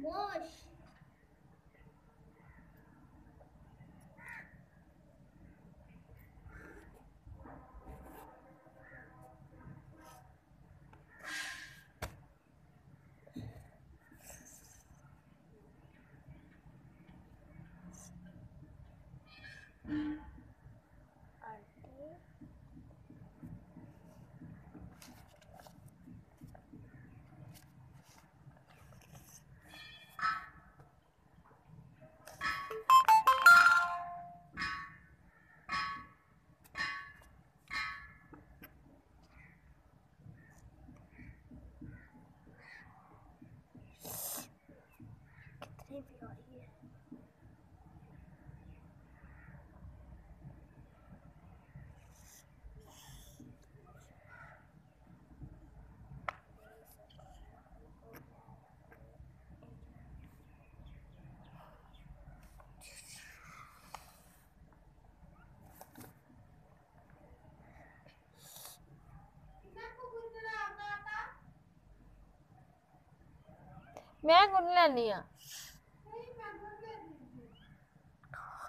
Мощь! ਮੈਂ ਗੁੰਨ ਲੈਣੀ ਆ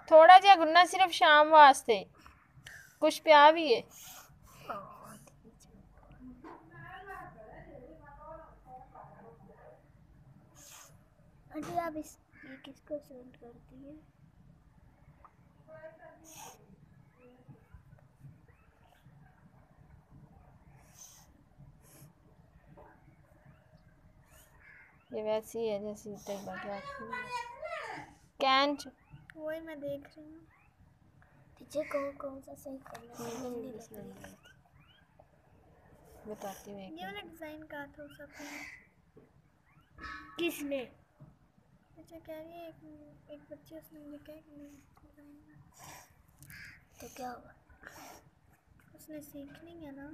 ਥੋੜਾ ਜਿਹਾ ਗੁੰਨਾ ਸਿਰਫ ਸ਼ਾਮ ਵਾਸਤੇ ਕੁਛ ਪਿਆ ਵੀ ਹੈ आंटी आप इस ये किसको सेंड करती है ये वैसी ही है जैसी तक लगा कैंट वही मैं देख रही हूँ। तुझे कौन कौन सा सही करना बताती हूँ ये वाला डिज़ाइन कहा था उस अपने किसने? अच्छा कह रही है एक एक बच्चे उसने लिखा है कि डिज़ाइन तो क्या हुआ? उसने सीखनी है ना।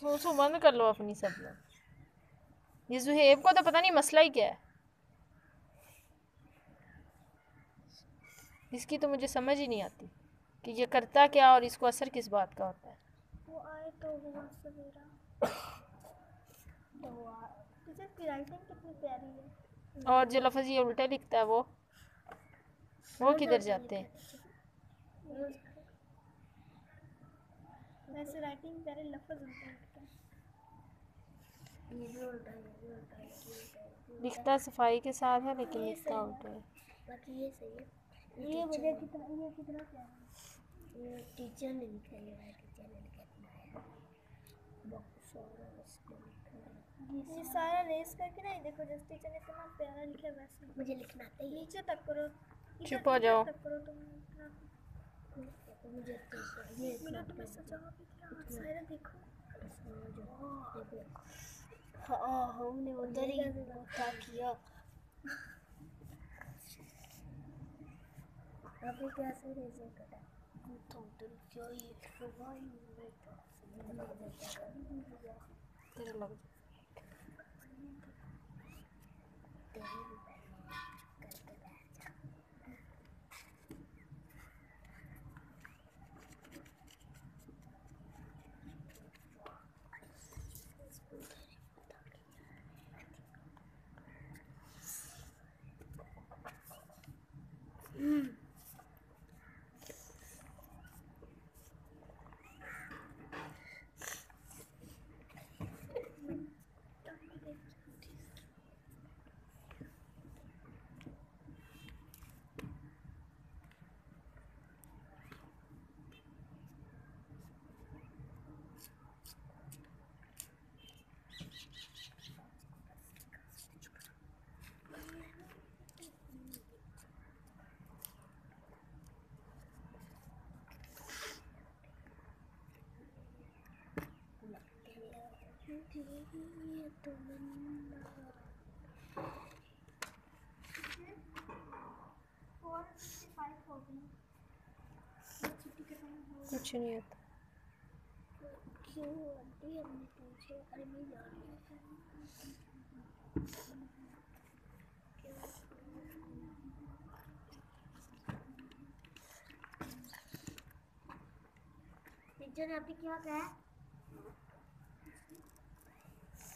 तो उसको बंद कर लो अपनी सब लोग ये जुहेब को तो पता नहीं मसला ही क्या है। इसकी तो मुझे समझ ही नहीं आती कि ये करता क्या और इसको असर किस बात का होता है। वो आए तो हुआ सवेरा तो हुआ तुझे राइटिंग कितनी प्यारी है। और जो लफ्ज़ ये उल्टे लिखता है वो वो किधर जाते हैं? वैसे राइटिंग प्यारे लफ्ज़ हैं। उल्टा ये भी उल्टा ये भी उल्टा ये भी लिखता सफ़ाई के साथ है लेकिन लिखता उल्टे है। बाकी ये सही है। ये मुझे कितना ये कितना प्यारा है। ये टीचर ने लिखा है ये टीचर ने लिखा बनाया बॉक्स और इसको ये सारा रेस करके ना देखो जिस टीचर ने इतना प्यारा लिखा है वैसे। मुझे लिखना आता ही नीचे तक करो। चुप हो जाओ। तक करो तुम मुझे तो ये मिनट में सजाओ सारा देखो। हाँ हमने उधर ही क्या किया अभी कैसे रेजर कटा तो उधर क्या ये सवाई में तेरे लग कुछ नहीं होता। क्यों आंटी हमने पूछे अरे मैं जान टीचर ने अभी क्या कहा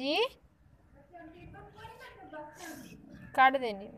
जी? काट देनी।